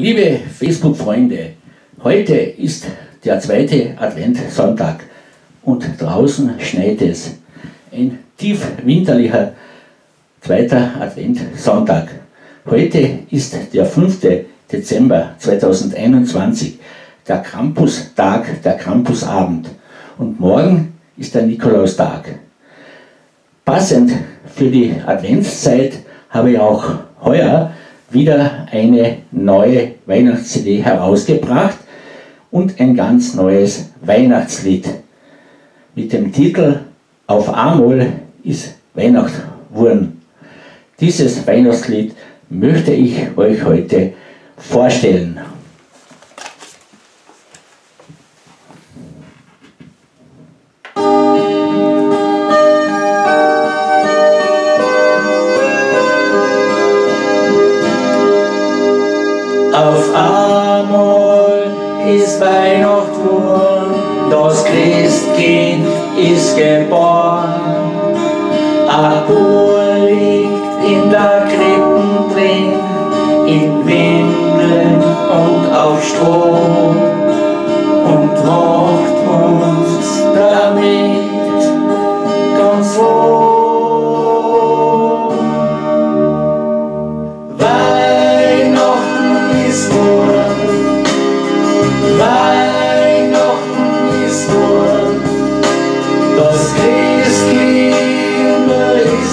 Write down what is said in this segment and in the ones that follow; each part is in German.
Liebe Facebook-Freunde, heute ist der zweite Adventssonntag und draußen schneit es. Ein tief winterlicher zweiter Adventssonntag. Heute ist der 5. Dezember 2021, der Krampustag, der Krampusabend. Und morgen ist der Nikolaustag. Passend für die Adventszeit habe ich auch heuer wieder eine neue Weihnachts-CD herausgebracht und ein ganz neues Weihnachtslied mit dem Titel Auf Amol ist Weihnacht wurden. Dieses Weihnachtslied möchte ich euch heute vorstellen. Bur liegt in der Krippen drin, in Windeln und auf Stroh und macht uns damit ganz froh.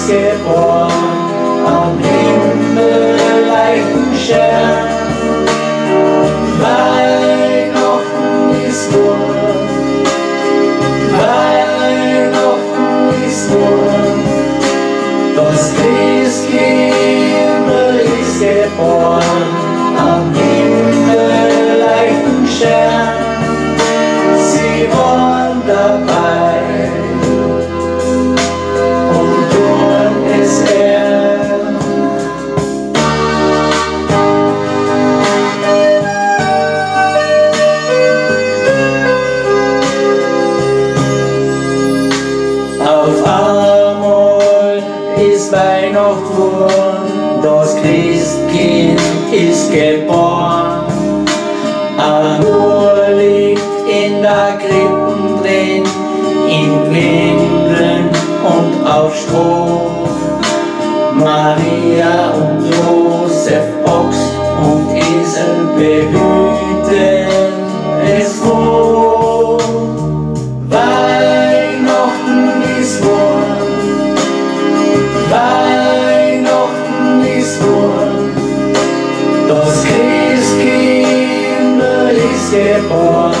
Ist Auf Amol ist Weihnacht wurden, das Christkind ist geboren. Ein Uhr liegt in der Krippen drin, in Windeln und auf Stroh. Maria und Josef, Ochs und Esel behüten Weihnachten ist wurden, das Christkind ist geboren,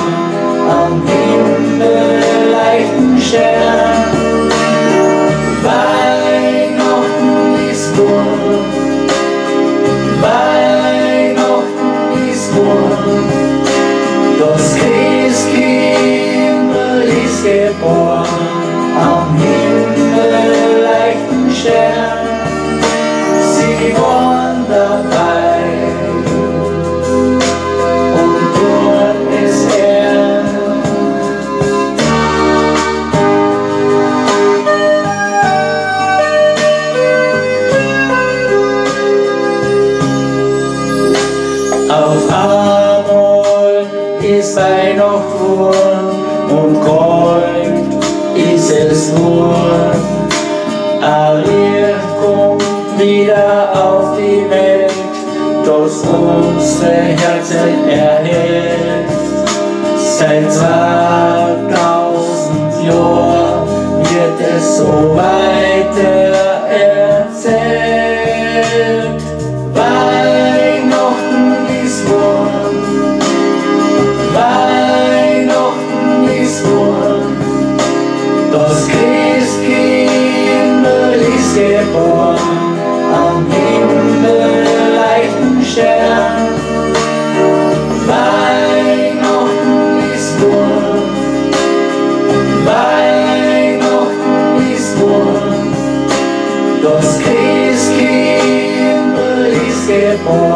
am Himmel leichten Stern. Ist nur. Ein Licht kommt wieder auf die Welt, das unsere Herzen erhält. Seit 2000 Jahren wird es so weiter das Christkind ist geboren, am Himmel leichten Stern. Weihnachten ist wurden, Weihnachten ist wurden, das Christkind ist geboren,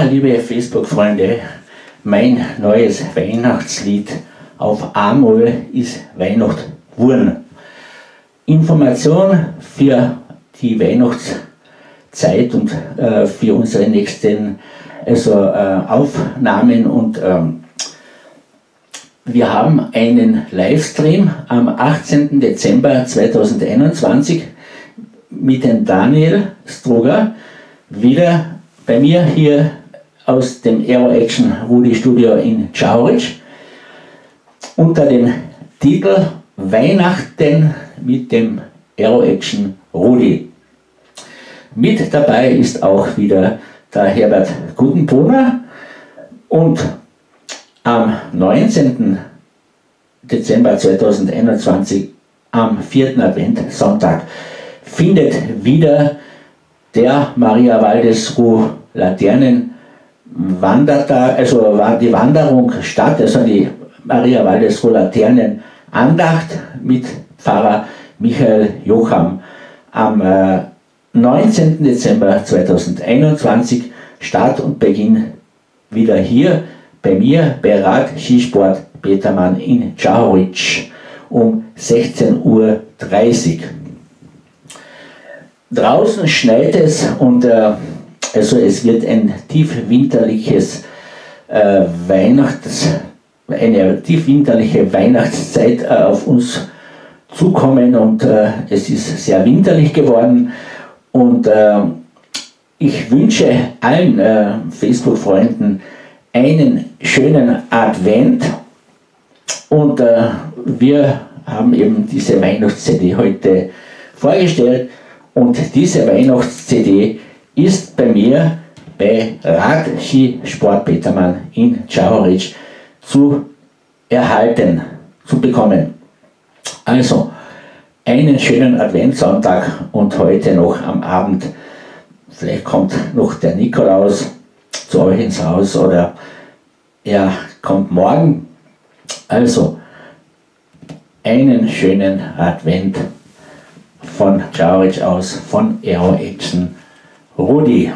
Ja, liebe Facebook-Freunde, mein neues Weihnachtslied auf Amol ist Weihnacht Wurn. Information für die Weihnachtszeit und äh, für unsere nächsten also, äh, Aufnahmen und ähm, wir haben einen Livestream am 18. Dezember 2021 mit dem Daniel Stroger wieder bei mir hier aus dem Aero Action Rudi Studio in Chauritsch unter dem Titel Weihnachten mit dem Aero Action Rudi. Mit dabei ist auch wieder der Herbert Gutenbrunner und am 19. Dezember 2021 am 4. Advent Sonntag findet wieder der Maria Waldesruh Laternen Wandertag, also war die Wanderung statt, also die Maria Waldesruh Laternen Andacht mit Pfarrer Michael Jocham am 19. Äh, Dezember 2021 Start und Beginn wieder hier bei mir bei Rad Skisport Petermann in Czauritsch um 16.30 Uhr. Draußen schneit es und äh, also es wird ein tiefwinterliches äh, Weihnachts, eine tiefwinterliche Weihnachtszeit äh, auf uns zukommen und äh, es ist sehr winterlich geworden. Und äh, ich wünsche allen äh, Facebook-Freunden einen schönen Advent. Und äh, wir haben eben diese Weihnachts-CD heute vorgestellt. Und diese Weihnachts-CD ist bei mir bei Radski Sport Petermann in Czauritsch zu erhalten, zu bekommen. Also, einen schönen Adventssonntag und heute noch am Abend, vielleicht kommt noch der Nikolaus zu euch ins Haus oder er kommt morgen. Also, einen schönen Advent von Czauritsch aus, von Aero Action Rudi.